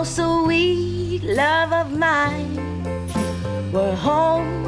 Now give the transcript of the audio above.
oh sweet love of mine, we're home